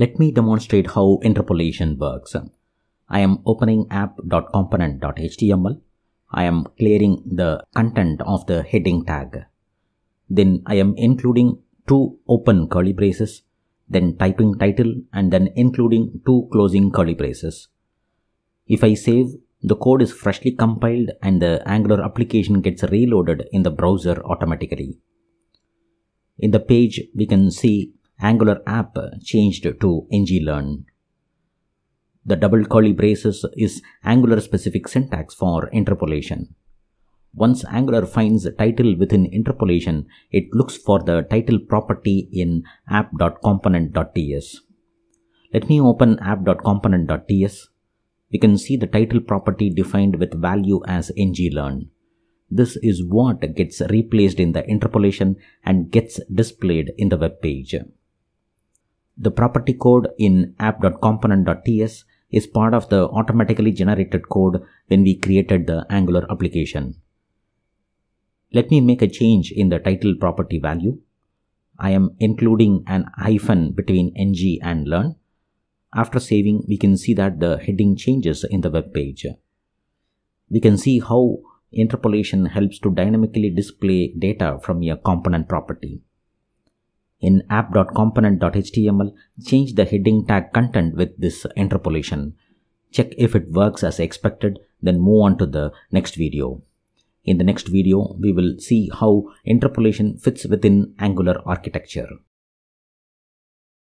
Let me demonstrate how interpolation works. I am opening app.component.html. I am clearing the content of the heading tag. Then I am including two open curly braces, then typing title and then including two closing curly braces. If I save, the code is freshly compiled and the Angular application gets reloaded in the browser automatically. In the page, we can see Angular app changed to nglearn. The double curly braces is Angular specific syntax for interpolation. Once Angular finds a title within interpolation, it looks for the title property in app.component.ts. Let me open app.component.ts. We can see the title property defined with value as nglearn. This is what gets replaced in the interpolation and gets displayed in the web page. The property code in app.component.ts is part of the automatically generated code when we created the Angular application. Let me make a change in the title property value. I am including an hyphen between ng and learn. After saving, we can see that the heading changes in the web page. We can see how interpolation helps to dynamically display data from a component property. In app.component.html, change the heading tag content with this interpolation. Check if it works as expected, then move on to the next video. In the next video, we will see how interpolation fits within Angular architecture.